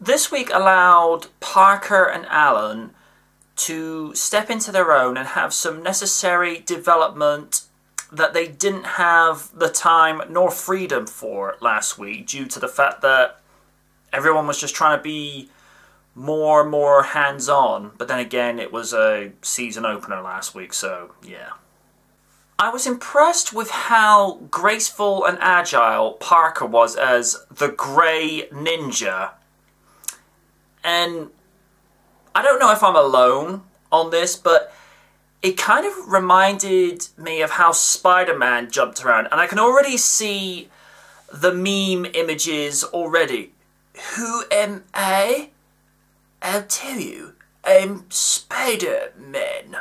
This week allowed Parker and Alan to step into their own and have some necessary development that they didn't have the time nor freedom for last week due to the fact that everyone was just trying to be more and more hands-on. But then again, it was a season opener last week, so yeah. I was impressed with how graceful and agile Parker was as the Grey Ninja. And I don't know if I'm alone on this, but it kind of reminded me of how Spider-Man jumped around. And I can already see the meme images already. Who am I? I'll tell you, I'm Spider-Man.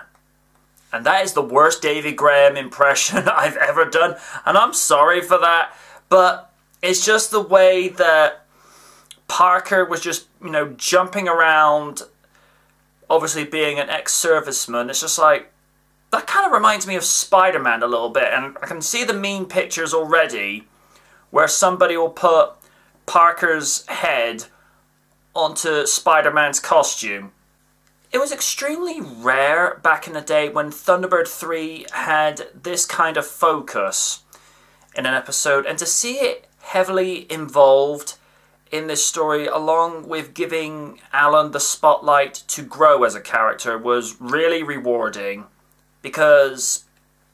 And that is the worst David Graham impression I've ever done. And I'm sorry for that. But it's just the way that Parker was just, you know, jumping around, obviously being an ex-serviceman. It's just like, that kind of reminds me of Spider-Man a little bit. And I can see the mean pictures already where somebody will put Parker's head onto Spider-Man's costume. It was extremely rare back in the day when Thunderbird 3 had this kind of focus in an episode, and to see it heavily involved in this story, along with giving Alan the spotlight to grow as a character, was really rewarding because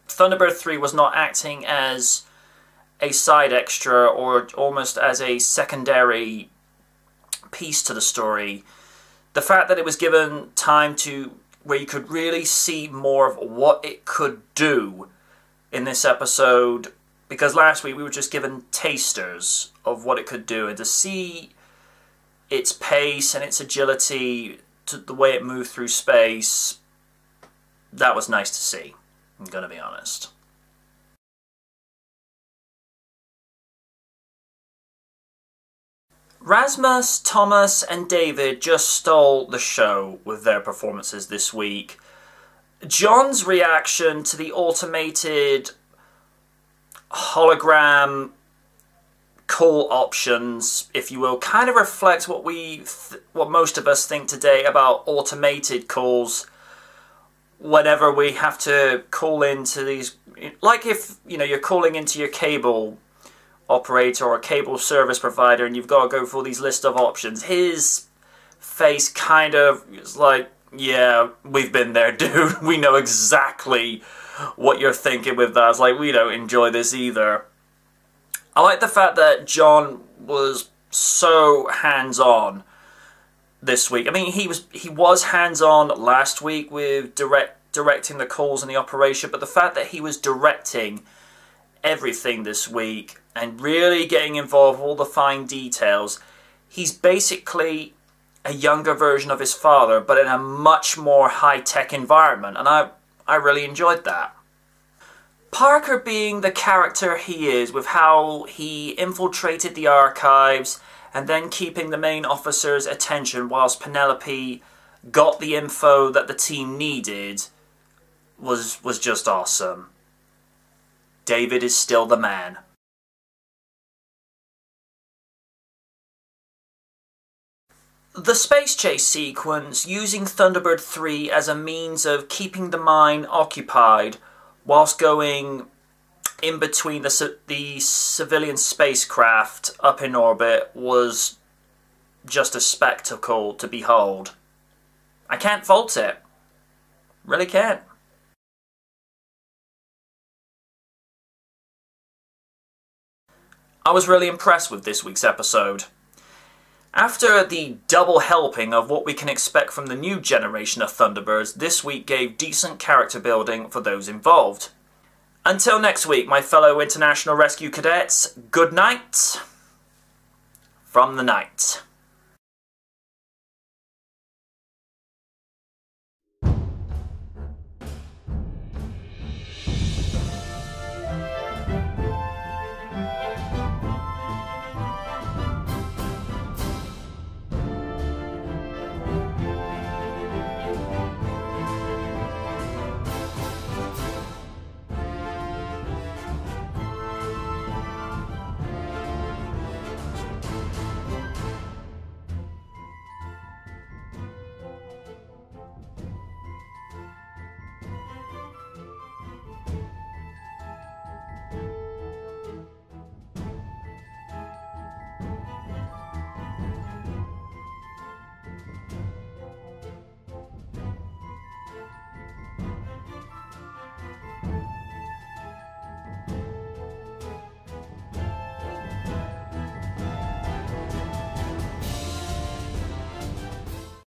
Thunderbird 3 was not acting as a side extra or almost as a secondary piece to the story. The fact that it was given time to where you could really see more of what it could do in this episode because last week we were just given tasters of what it could do and to see its pace and its agility to the way it moved through space that was nice to see I'm gonna be honest Rasmus, Thomas, and David just stole the show with their performances this week. John's reaction to the automated hologram call options, if you will, kind of reflect what we, what most of us think today about automated calls. Whenever we have to call into these, like if you know you're calling into your cable operator or a cable service provider and you've got to go through these list of options. His face kind of is like, yeah, we've been there, dude. We know exactly what you're thinking with that. It's like, we don't enjoy this either. I like the fact that John was so hands-on this week. I mean, he was he was hands-on last week with direct directing the calls and the operation, but the fact that he was directing everything this week and really getting involved with all the fine details. He's basically a younger version of his father, but in a much more high-tech environment, and I, I really enjoyed that. Parker being the character he is, with how he infiltrated the archives and then keeping the main officer's attention whilst Penelope got the info that the team needed, was, was just awesome. David is still the man. The space chase sequence, using Thunderbird 3 as a means of keeping the mine occupied whilst going in between the, the civilian spacecraft up in orbit, was just a spectacle to behold. I can't fault it. Really can't. I was really impressed with this week's episode. After the double helping of what we can expect from the new generation of Thunderbirds, this week gave decent character building for those involved. Until next week, my fellow International Rescue Cadets, good night from the Knight.